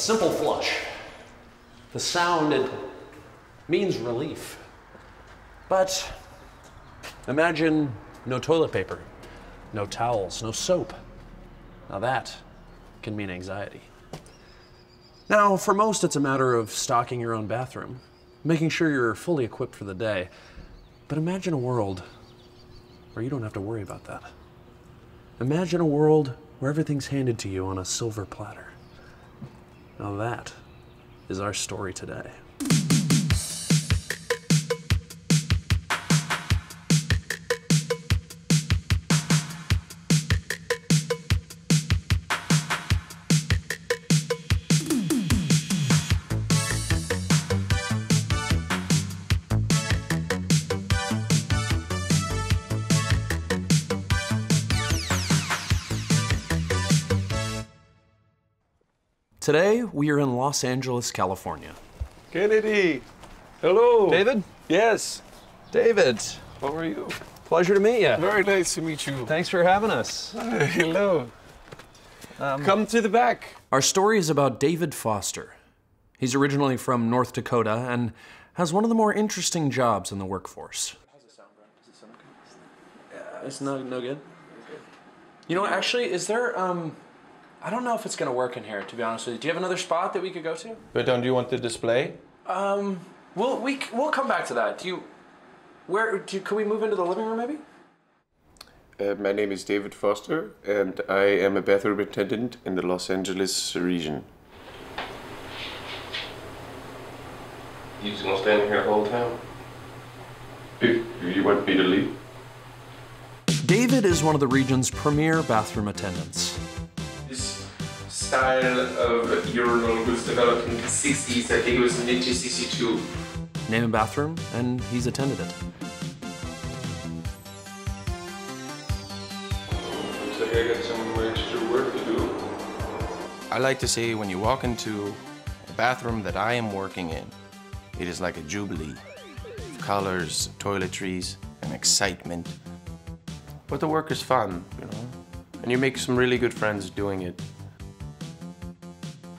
simple flush. The sound, it means relief. But imagine no toilet paper, no towels, no soap. Now that can mean anxiety. Now, for most, it's a matter of stocking your own bathroom, making sure you're fully equipped for the day. But imagine a world where you don't have to worry about that. Imagine a world where everything's handed to you on a silver platter. Now, that is our story today. Today, we are in Los Angeles, California. Kennedy, hello. David? Yes. David, How are you? pleasure to meet you. Very nice to meet you. Thanks for having us. hello. Come to the back. Our story is about David Foster. He's originally from North Dakota and has one of the more interesting jobs in the workforce. It's no, no good. You know, actually, is there, um, I don't know if it's gonna work in here, to be honest with you. Do you have another spot that we could go to? But don't you want the display? Um, we'll, we, we'll come back to that. Do you, where, do, you- could we move into the living room maybe? Uh, my name is David Foster, and I am a bathroom attendant in the Los Angeles region. You just gonna stand here the whole time? If if you want me to leave? David is one of the region's premier bathroom attendants. This style of urinal was developed in the 60s. I think it was in 1962. Name a bathroom, and he's attended it. Looks like I got some extra work to do. I like to say when you walk into a bathroom that I am working in, it is like a jubilee. of Colors, toiletries, and excitement. But the work is fun, you know, and you make some really good friends doing it.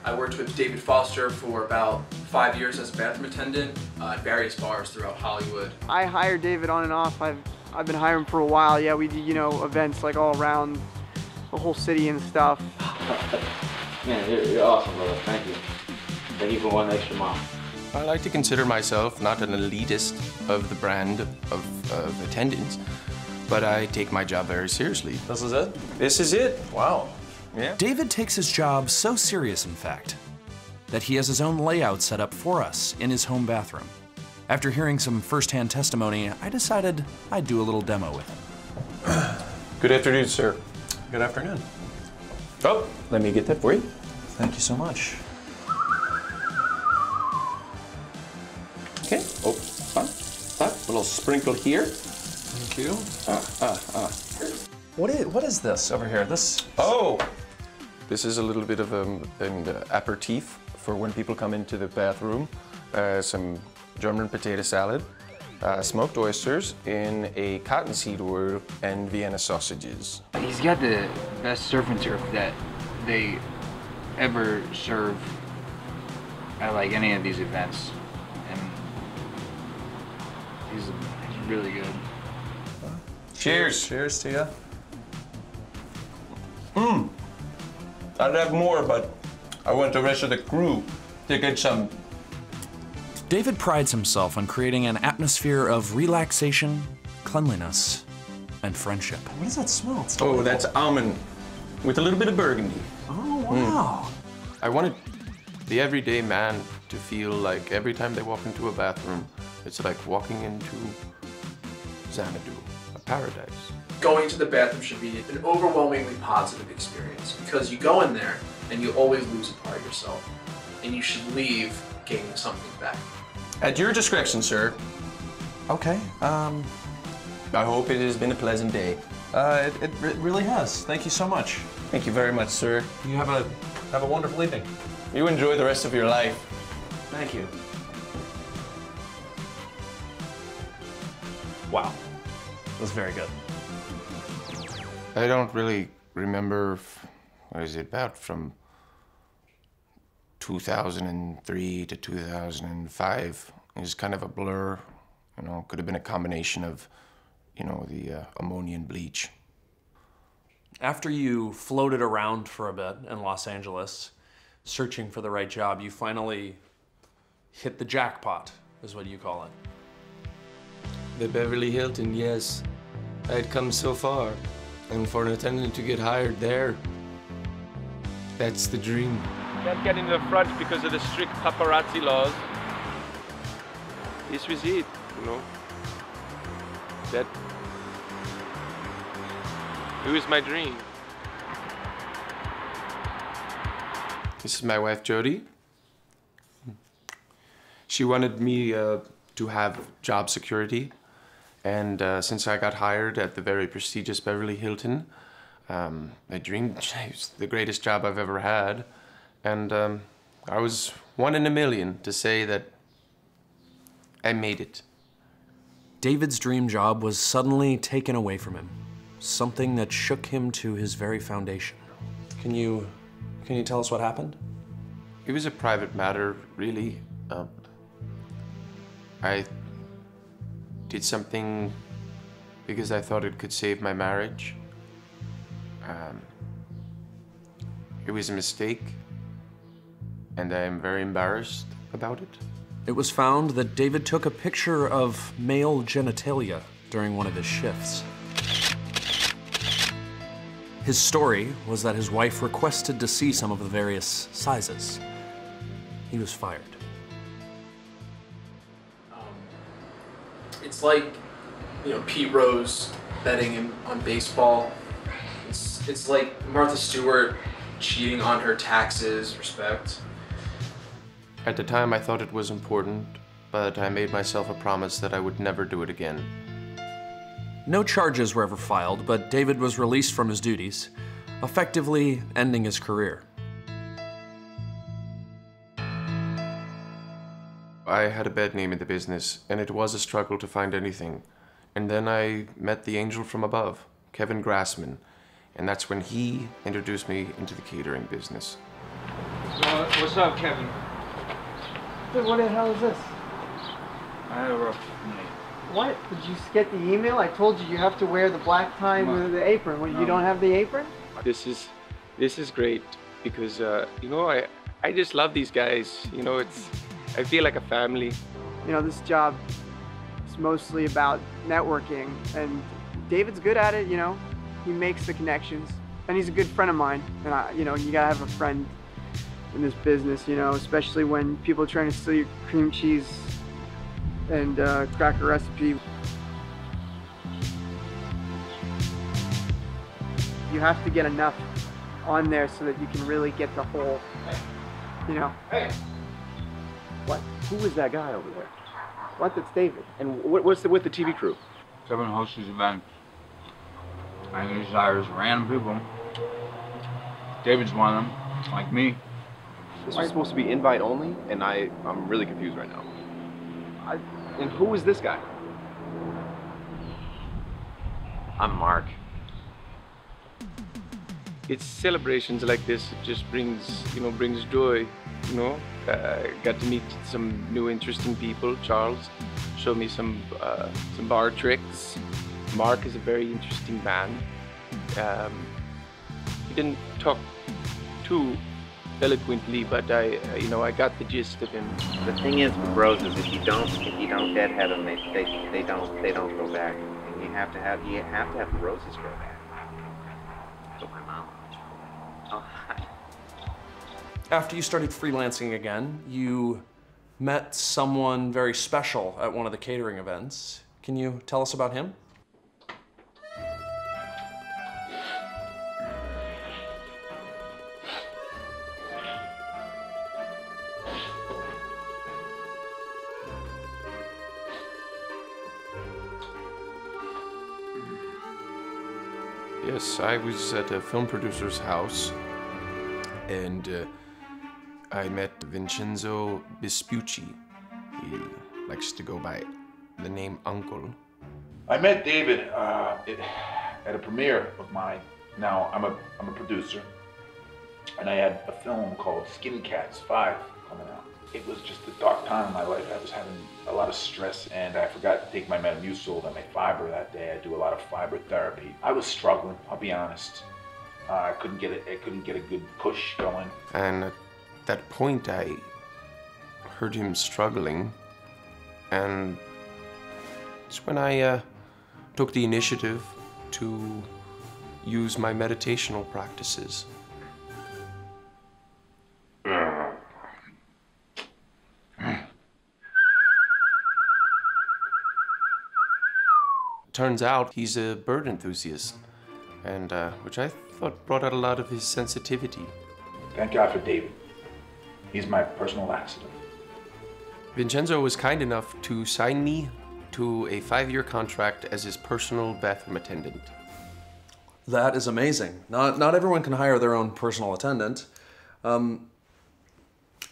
I worked with David Foster for about five years as a bathroom attendant uh, at various bars throughout Hollywood. I hired David on and off. I've I've been hiring for a while. Yeah, we do you know events like all around the whole city and stuff. Man, you're, you're awesome, brother. Thank you. Thank you for one extra mile. I like to consider myself not an elitist of the brand of, of attendants, but I take my job very seriously. This is it? This is it. Wow. Yeah. David takes his job so serious, in fact, that he has his own layout set up for us in his home bathroom. After hearing some firsthand testimony, I decided I'd do a little demo with him. Good afternoon, sir. Good afternoon. Oh, let me get that for you. Thank you so much. Okay. Oh, ah, ah, a little sprinkle here. Thank you. Ah, ah, Ah, What is, what is this over here? This. Oh! This is a little bit of um, an uh, aperitif for when people come into the bathroom. Uh, some German potato salad, uh, smoked oysters in a cottonseed oil, and Vienna sausages. He's got the best surf and turf that they ever serve at like any of these events, and he's, he's really good. Cheers. Cheers to you. I'd have more, but I want the rest of the crew to get some. David prides himself on creating an atmosphere of relaxation, cleanliness, and friendship. What does that smell? It's Oh, that's almond with a little bit of burgundy. Oh, wow. I wanted the everyday man to feel like every time they walk into a bathroom, it's like walking into Xanadu, a paradise. Going to the bathroom should be an overwhelmingly positive experience because you go in there and you always lose a part of yourself, and you should leave gaining something back. At your discretion, sir. Okay. Um, I hope it has been a pleasant day. uh, it, it, it really has. Thank you so much. Thank you very much, sir. You have a have a wonderful evening. You enjoy the rest of your life. Thank you. Wow. That was very good. I don't really remember, f- what is it about, from 2003 to 2005. It was kind of a blur. You know, could have been a combination of, you know, the uh, ammonia and bleach. After you floated around for a bit in Los Angeles, searching for the right job, you finally hit the jackpot, is what you call it. The Beverly Hilton, yes. I had come so far, and for an attendant to get hired there, that's the dream. Can't get in the front because of the strict paparazzi laws. This was it, you know. That. It was my dream. This is my wife, Jody. She wanted me uh, to have job security. And uh, since I got hired at the very prestigious Beverly Hilton, um, I dreamed it was the greatest job I've ever had. And um, I was one in a million to say that I made it. David's dream job was suddenly taken away from him, something that shook him to his very foundation. Can you, can you tell us what happened? It was a private matter, really. Um, I did something because I thought it could save my marriage. Um, it was a mistake, and I am very embarrassed about it. It was found that David took a picture of male genitalia during one of his shifts. His story was that his wife requested to see some of the various sizes. He was fired. It's like, you know, Pete Rose betting in, on baseball. It's, it's like Martha Stewart cheating on her taxes, respect. At the time, I thought it was important, but I made myself a promise that I would never do it again. No charges were ever filed, but David was released from his duties, effectively ending his career. I had a bad name in the business, and it was a struggle to find anything. And then I met the angel from above, Kevin Grassman, and that's when he introduced me into the catering business. So, what's up, Kevin? Dude, what the hell is this? I had a rough night. What? Did you get the email? I told you you have to wear the black tie with the apron. What, you don't have the apron? This is, this is great because uh, you know I, I just love these guys. You know, it's, I feel like a family. You know, this job is mostly about networking, and David's good at it. You know, he makes the connections, and he's a good friend of mine. And I, you know, you gotta have a friend in this business. You know, especially when people are trying to steal your cream cheese and uh, cracker recipe. You have to get enough on there so that you can really get the whole, you know. Hey. What? Who is that guy over there? What? That's David. And what, what's the, with the TV crew? Kevin hosts these events. And he just hires random people. David's one of them, like me. This was supposed to be invite only, and I, I'm really confused right now. I, and who is this guy? I'm Mark. It's celebrations like this. It just brings, you know, brings joy. You know, uh, got to meet some new interesting people. Charles showed me some uh, some bar tricks. Mark is a very interesting man. Um, he didn't talk too eloquently, but I, uh, you know, I got the gist of him. The thing is with roses, if you don't, if you don't deadhead them, they, they, they don't, they don't grow back. And you have to have, you have to have the roses grow back. That's what my mom. Oh, hi. After you started freelancing again, you met someone very special at one of the catering events. Can you tell us about him? Yes, I was at a film producer's house, and uh, I met Vincenzo Vespucci. He likes to go by the name Uncle. I met David uh, at a premiere of mine. Now I'm a I'm a producer. and I had a film called Skinny Cats 5 coming out. It was just a dark time in my life. I was having a lot of stress and I forgot to take my Metamucil and my fiber that day. I do a lot of fiber therapy. I was struggling, I'll be honest. Uh, I couldn't get it. I couldn't get a good push going. And that point, I heard him struggling, and it's when I uh, took the initiative to use my meditational practices. Turns out he's a bird enthusiast, and uh, which I thought brought out a lot of his sensitivity. Thank God for David. He's my personal accident. Vincenzo was kind enough to sign me to a five-year contract as his personal bathroom attendant. That is amazing. Not not everyone can hire their own personal attendant. Um,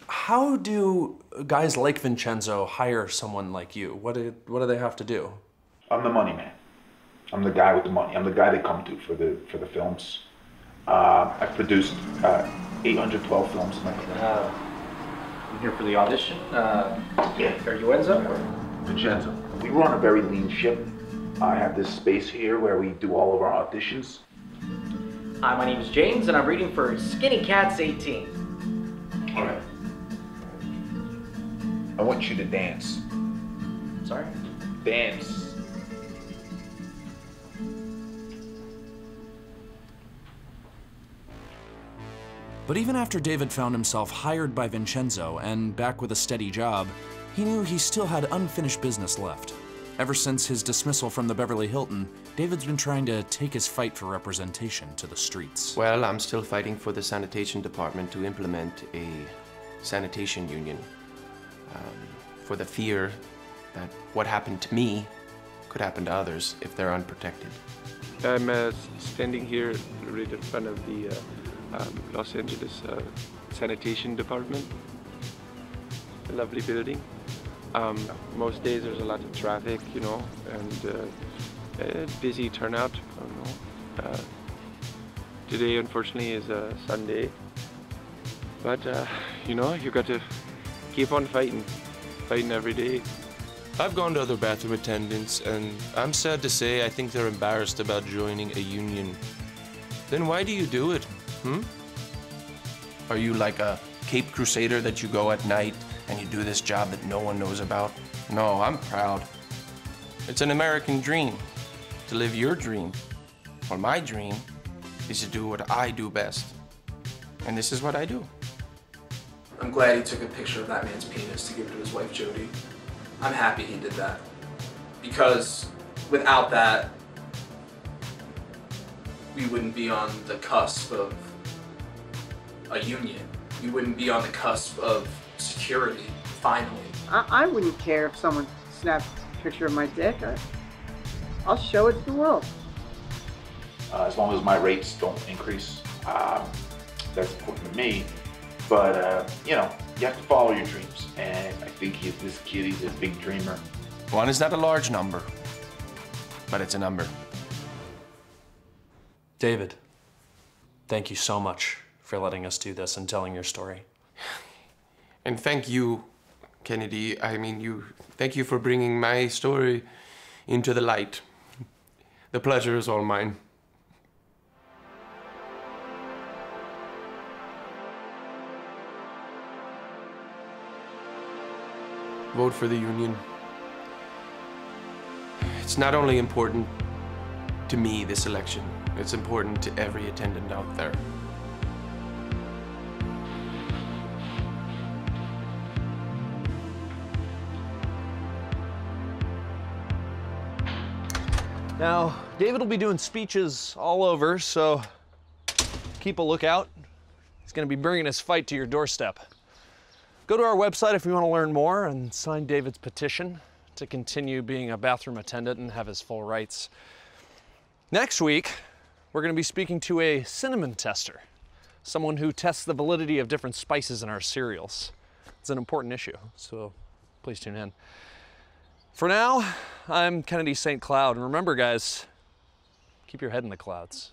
how do guys like Vincenzo hire someone like you? What do, what do they have to do? I'm the money man. I'm the guy with the money. I'm the guy they come to for the for the films. Uh, I've produced uh, 812 films in my career. Uh, I'm here for the audition. Uh, yeah. Are you Enzo? Or? Vincenzo. We run a very lean ship. I have this space here where we do all of our auditions. Hi, my name is James, and I'm reading for Skinny Cats 18. All right. I want you to dance. Sorry? Dance. But even after David found himself hired by Vincenzo and back with a steady job, he knew he still had unfinished business left. Ever since his dismissal from the Beverly Hilton, David's been trying to take his fight for representation to the streets. Well, I'm still fighting for the sanitation department to implement a sanitation union. Um, for the fear that what happened to me could happen to others if they're unprotected. I'm uh, standing here right in front of the uh, um, Los Angeles uh, Sanitation Department. A lovely building. Um, most days there's a lot of traffic, you know, and uh, a busy turnout. I don't know. Uh, today, unfortunately, is a Sunday, but uh, you know, you got to keep on fighting, fighting every day. I've gone to other bathroom attendants, and I'm sad to say I think they're embarrassed about joining a union. Then why do you do it? Hmm? Are you like a Cape Crusader that you go at night and you do this job that no one knows about? No, I'm proud. It's an American dream to live your dream. Well, my dream is to do what I do best. And this is what I do. I'm glad he took a picture of that man's penis to give it to his wife Jody. I'm happy he did that. Because without that, we wouldn't be on the cusp of a union. You wouldn't be on the cusp of security, finally. I, I wouldn't care if someone snapped a picture of my dick. I, I'll show it to the world. Uh, as long as my rates don't increase, um, that's important to me. But, uh, you know, you have to follow your dreams. And I think he, this kid, he's a big dreamer. One is not a large number, but it's a number. David, thank you so much for letting us do this and telling your story. And thank you, Kennedy. I mean, you. Thank you for bringing my story into the light. The pleasure is all mine. Vote for the union. It's not only important to me, this election, it's important to every attendant out there. Now, David will be doing speeches all over, so keep a lookout. He's going to be bringing his fight to your doorstep. Go to our website if you want to learn more and sign David's petition to continue being a bathroom attendant and have his full rights. Next week, we're going to be speaking to a cinnamon tester, someone who tests the validity of different spices in our cereals. It's an important issue, so please tune in. For now, I'm Kennedy St. Cloud, and remember, guys, keep your head in the clouds.